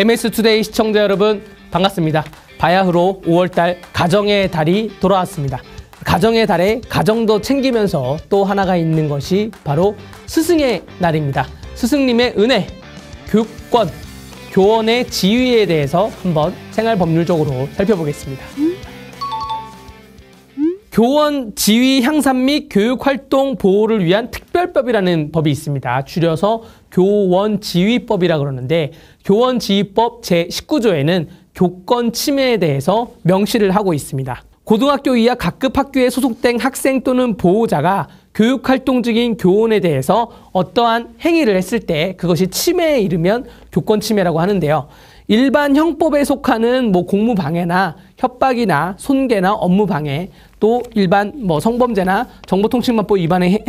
MS투데이 시청자 여러분 반갑습니다. 바야흐로 5월달 가정의 달이 돌아왔습니다. 가정의 달에 가정도 챙기면서 또 하나가 있는 것이 바로 스승의 날입니다. 스승님의 은혜, 교육권, 교원의 지위에 대해서 한번 생활 법률적으로 살펴보겠습니다. 교원 지위 향상 및 교육 활동 보호를 위한 특별법이라는 법이 있습니다. 줄여서 교원 지위법이라 그러는데 교원 지위법 제 19조에는 교권 침해에 대해서 명시를 하고 있습니다. 고등학교 이하 각급 학교에 소속된 학생 또는 보호자가 교육 활동 중인 교원에 대해서 어떠한 행위를 했을 때 그것이 침해에 이르면 교권 침해라고 하는데요. 일반 형법에 속하는 뭐 공무 방해나 협박이나 손괴나 업무 방해 또 일반 뭐 성범죄나 정보통신망법 위반에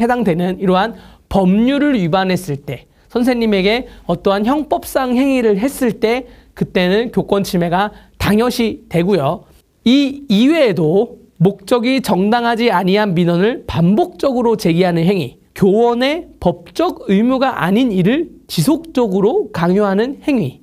해당되는 이러한 법률을 위반했을 때 선생님에게 어떠한 형법상 행위를 했을 때 그때는 교권 침해가 당연시 되고요. 이 이외에도 목적이 정당하지 아니한 민원을 반복적으로 제기하는 행위, 교원의 법적 의무가 아닌 일을 지속적으로 강요하는 행위,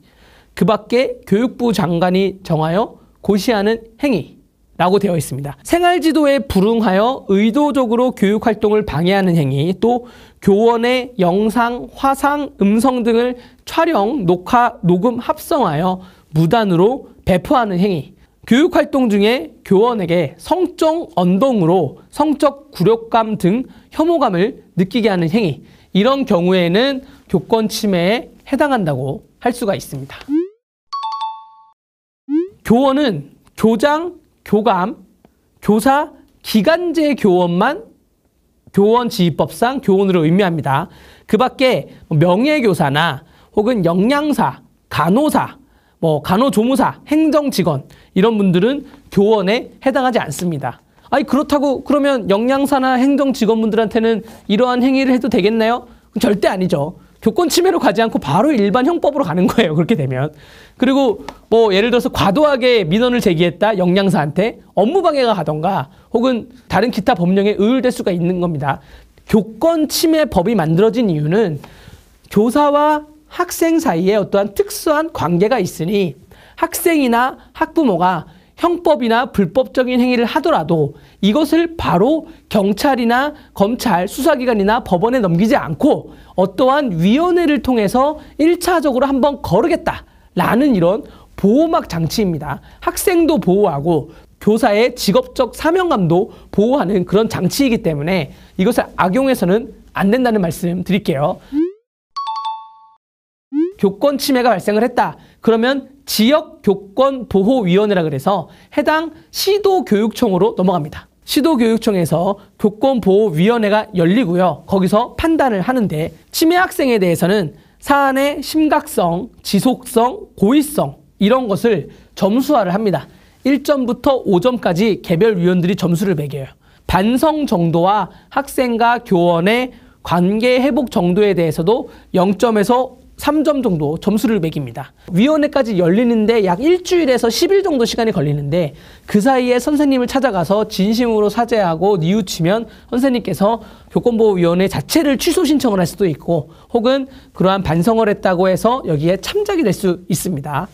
그 밖에 교육부 장관이 정하여 고시하는 행위 라고 되어 있습니다. 생활지도에 불응하여 의도적으로 교육활동을 방해하는 행위, 또 교원의 영상, 화상, 음성 등을 촬영, 녹화, 녹음, 합성하여 무단으로 배포하는 행위, 교육활동 중에 교원에게 성적 언동으로 성적 굴욕감 등 혐오감을 느끼게 하는 행위, 이런 경우에는 교권 침해에 해당한다고 할 수가 있습니다. 교원은 교장, 교감, 교사, 기간제 교원만 교원 지휘법상 교원으로 의미합니다. 그 밖에 명예교사나 혹은 영양사, 간호사, 뭐 간호조무사, 행정직원 이런 분들은 교원에 해당하지 않습니다. 아니 그렇다고 그러면 영양사나 행정직원분들한테는 이러한 행위를 해도 되겠나요? 절대 아니죠. 교권 침해로 가지 않고 바로 일반 형법으로 가는 거예요. 그렇게 되면. 그리고 뭐 예를 들어서 과도하게 민원을 제기했다 영양사한테 업무 방해가 가던가 혹은 다른 기타 법령에 의율될 수가 있는 겁니다. 교권 침해 법이 만들어진 이유는 교사와 학생 사이에 어떠한 특수한 관계가 있으니 학생이나 학부모가 형법이나 불법적인 행위를 하더라도 이것을 바로 경찰이나 검찰, 수사기관이나 법원에 넘기지 않고 어떠한 위원회를 통해서 일차적으로 한번 거르겠다라는 이런 보호막 장치입니다. 학생도 보호하고 교사의 직업적 사명감도 보호하는 그런 장치이기 때문에 이것을 악용해서는 안 된다는 말씀 드릴게요. 교권 침해가 발생을 했다. 그러면 지역 교권 보호 위원회라 그래서 해당 시도 교육청으로 넘어갑니다. 시도 교육청에서 교권 보호 위원회가 열리고요. 거기서 판단을 하는데 치매 학생에 대해서는 사안의 심각성, 지속성, 고의성 이런 것을 점수화를 합니다. 1점부터 5점까지 개별 위원들이 점수를 매겨요. 반성 정도와 학생과 교원의 관계 회복 정도에 대해서도 0점에서 3점 정도 점수를 매깁니다. 위원회까지 열리는데 약 일주일에서 10일 정도 시간이 걸리는데 그 사이에 선생님을 찾아가서 진심으로 사죄하고 뉘우치면 선생님께서 교권보호위원회 자체를 취소 신청을 할 수도 있고 혹은 그러한 반성을 했다고 해서 여기에 참작이 될 수 있습니다.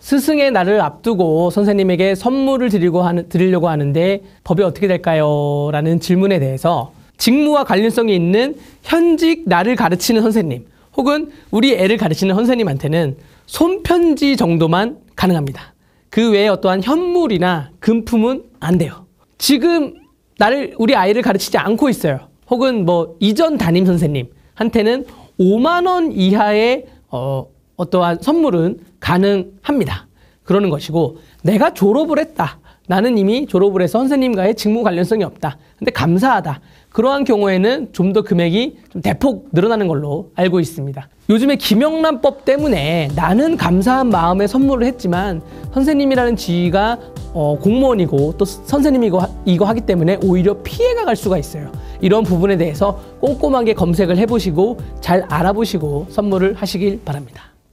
스승의 날을 앞두고 선생님에게 선물을 드리고 하는, 드리려고 하는데 법이 어떻게 될까요? 라는 질문에 대해서 직무와 관련성이 있는 현직 나를 가르치는 선생님 혹은 우리 애를 가르치는 선생님한테는 손편지 정도만 가능합니다. 그 외에 어떠한 현물이나 금품은 안 돼요. 지금 나를 우리 아이를 가르치지 않고 있어요. 혹은 뭐 이전 담임 선생님한테는 5만 원 이하의 어, 어떠한 선물은 가능합니다. 그러는 것이고 내가 졸업을 했다. 나는 이미 졸업을 해서 선생님과의 직무 관련성이 없다. 근데 감사하다. 그러한 경우에는 좀 더 금액이 좀 대폭 늘어나는 걸로 알고 있습니다. 요즘에 김영란법 때문에 나는 감사한 마음에 선물을 했지만 선생님이라는 지위가 어, 공무원이고 또 선생님이고 이거 하기 때문에 오히려 피해가 갈 수가 있어요. 이런 부분에 대해서 꼼꼼하게 검색을 해보시고 잘 알아보시고 선물을 하시길 바랍니다.